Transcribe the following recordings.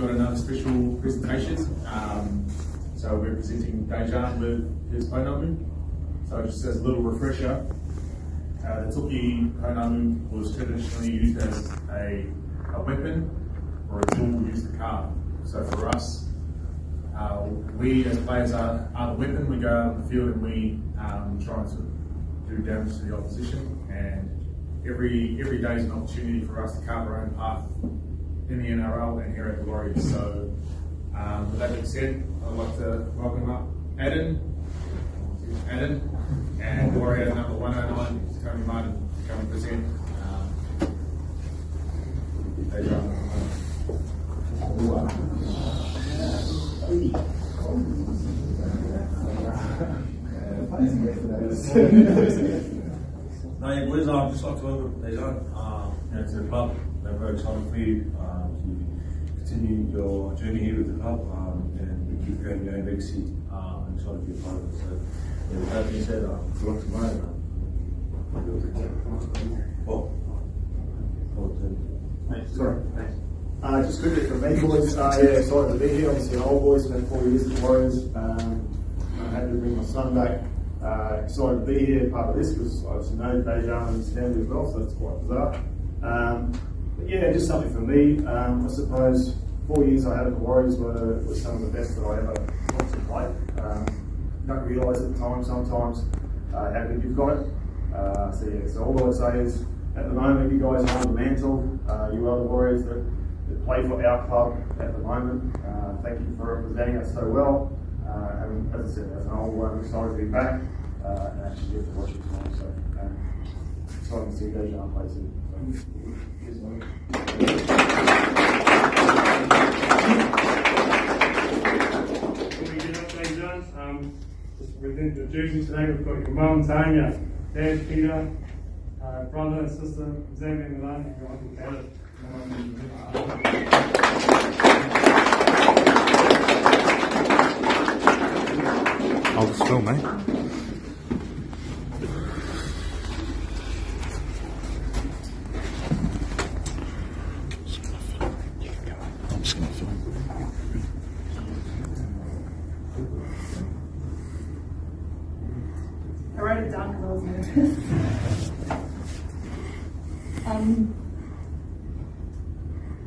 got another special presentation. Um, so we're presenting Daejarn with his Pounamu. So just as a little refresher, uh, the Toki Pounamu was traditionally used as a, a weapon or a tool used to carve. So for us, uh, we as players are, are the weapon. We go out on the field and we um, try of do damage to the opposition. And every every day is an opportunity for us to carve our own path in the NRL and here at the Warriors. So, um, with that being said, I'd like to welcome up Adam, Adam, and Warrior number 109, Tony Martin, to come and present. No, boys, I'm just like to welcome Daejarn um, you know, to the club. We're very excited for you um, to continue your journey here with the club um, and keep going your own legacy. I'm excited to be a part of it. So, yeah, with that being said, um, good luck tomorrow. Um, well, Thanks. Sorry. Thanks. Uh, just quickly from me, boys. Uh, yeah, excited to be here. Obviously, an old boys, spent four years at Warriors. Um, I had to bring my son back. Uh, excited to be here, part of this, because I obviously know Daejarn and his family as well, so that's quite bizarre. Um, but yeah, just something for me. Um, I suppose four years I had at the Warriors were, were some of the best that I ever got to play. Um, don't realise at the time sometimes uh, how good you've got it. Uh, so yeah, so all I'd say is at the moment you guys are on the mantle. Uh, you are the Warriors that, that play for our club at the moment. Uh, thank you for representing us so well. Uh, and as I said, as an old one, I'm excited to be back uh, and actually get to watch it tonight. So um, to see Daejarn play too. So, cheers, Before we get up there, John, um, just within the jersey today, we've got your mum, Tanya, dad, Peter, uh, brother and sister, Xavier and Milan, and your uncle Caleb. I'll just film, mate. I'm just gonna film. I wrote it down because I was nervous. Um,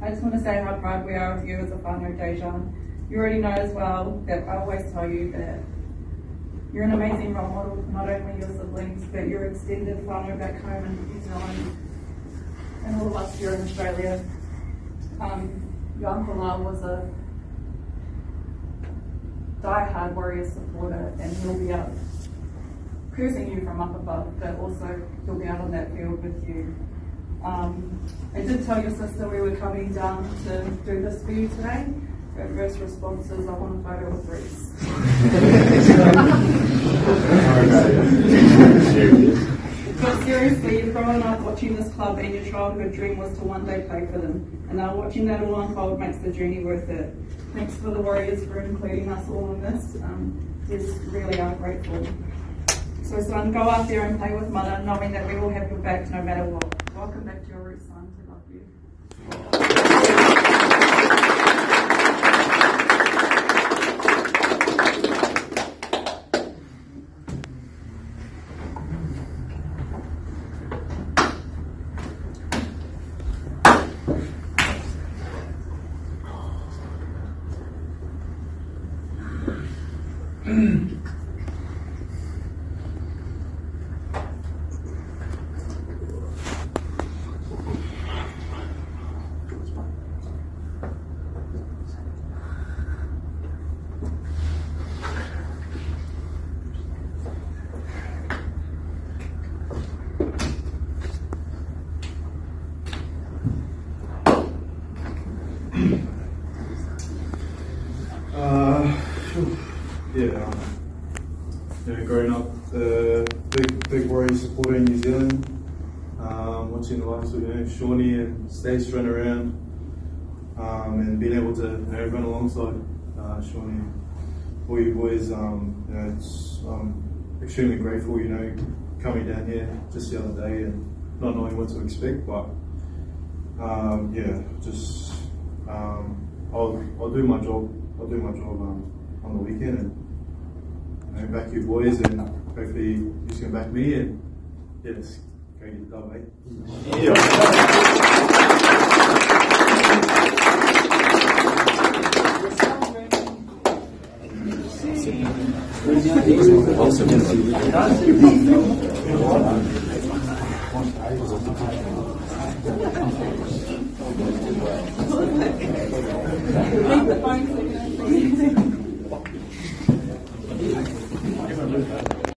I just want to say how proud we are of you as a whānau Daejarn. You already know as well that I always tell you that you're an amazing role model, not only your siblings, but your extended whānau back home in New Zealand and all of us here in Australia. Um, your Uncle Lal was a die-hard Warriors supporter and he'll be out cursing you from up above, but also he'll be out on that field with you. Um, I did tell your sister we were coming down to do this for you today. Her first response is, I want a photo with Reese. but seriously, growing up watching this club and your childhood dream was to one day play for them. And now watching that all unfold makes the journey worth it. Thanks for the Warriors for including us all in this. Um, we really are grateful. So son, go out there and play with mother, knowing that we will have your back no matter what. Welcome back to your roots, son. We love you. Uh, yeah, you know, growing up, uh, big big worry supporter in New Zealand. Um, watching the likes of you know Shawnee and Stace run around, um, and being able to you know, run alongside uh, Shawnee, all you boys. Um, you know, it's um, extremely grateful. You know, coming down here just the other day and not knowing what to expect, but um, yeah, just um, I'll, I'll do my job. I'll do my job um, on the weekend and you back you boys and hopefully you can back me and yeah, let's go get the dub? Leave the phone Hallelujah.